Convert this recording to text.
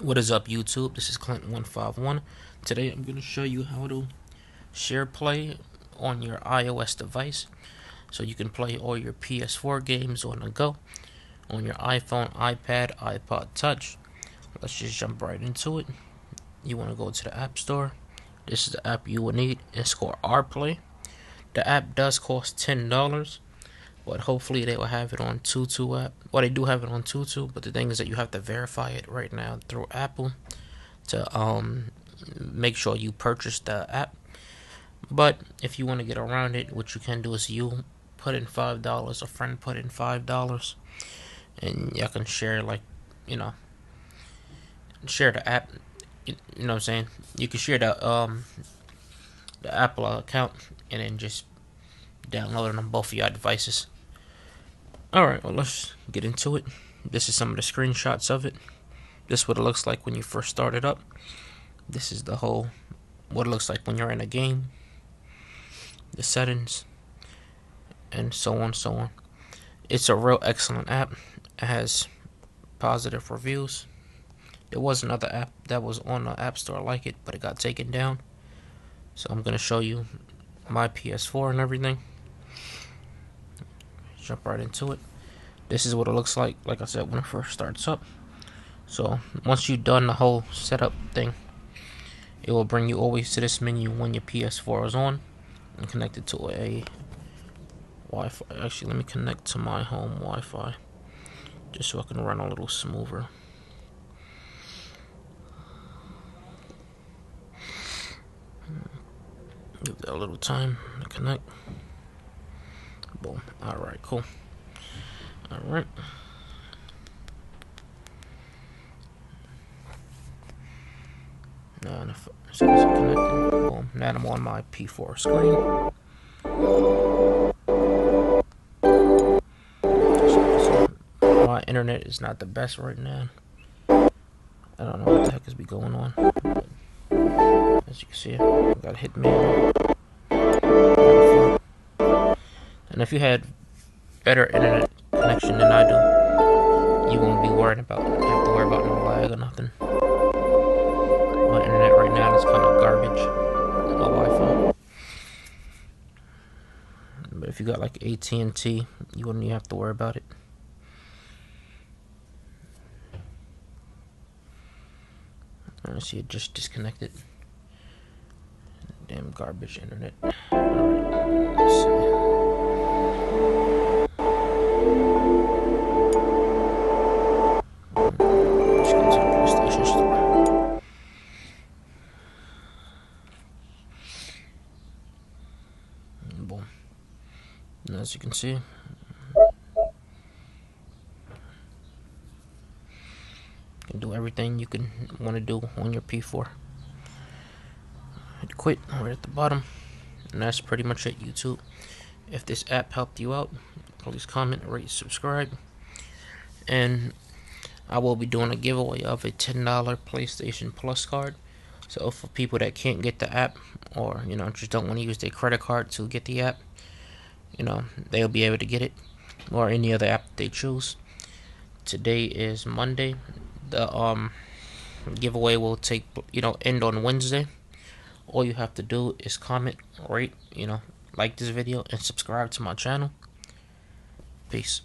What is up YouTube? This is Clinton151. Today I'm going to show you how to share play on your iOS device so you can play all your PS4 games on the go on your iPhone, iPad, iPod Touch. Let's just jump right into it. You want to go to the App Store. This is the app you will need. It's called RPlay. The app does cost $10 but hopefully they will have it on Tutu app. Well, they do have it on Tutu, but the thing is that you have to verify it right now through Apple to um make sure you purchase the app. But if you want to get around it, what you can do is you put in five dollars, a friend put in five dollars, and y'all can share like, you know, share the app. You, you know what I'm saying? You can share the um the Apple account and then just download it on both of your devices. Alright, well let's get into it. This is some of the screenshots of it. This is what it looks like when you first start it up. This is the whole, what it looks like when you're in a game. The settings. And so on, so on. It's a real excellent app. It has positive reviews. There was another app that was on the App Store like it, but it got taken down. So I'm going to show you my PS4 and everything jump right into it. This is what it looks like like I said when it first starts up. So once you've done the whole setup thing it will bring you always to this menu when your PS4 is on and connected to a Wi-Fi. Actually let me connect to my home Wi-Fi just so I can run a little smoother. Give that a little time to connect Boom. Alright, cool. Alright. Now, if it's connected, boom. Now I'm on my P4 screen. My internet is not the best right now. I don't know what the heck is be going on. As you can see, I got hit me. And if you had better internet connection than I do, you won't be worried about have to worry about no lag or nothing. My internet right now is kind of garbage. No Wi-Fi. But if you got like AT&T, you wouldn't even have to worry about it. I see it just disconnected. Damn garbage internet. As you can see. You can do everything you can want to do on your P4. Hit quit right at the bottom. And that's pretty much it, YouTube. If this app helped you out, please comment, rate, subscribe. And I will be doing a giveaway of a $10 PlayStation Plus card. So for people that can't get the app or, you know, just don't want to use their credit card to get the app, you know, they'll be able to get it or any other app they choose. Today is Monday. The um giveaway will take, you know, end on Wednesday. All you have to do is comment, rate, you know, like this video and subscribe to my channel. Peace.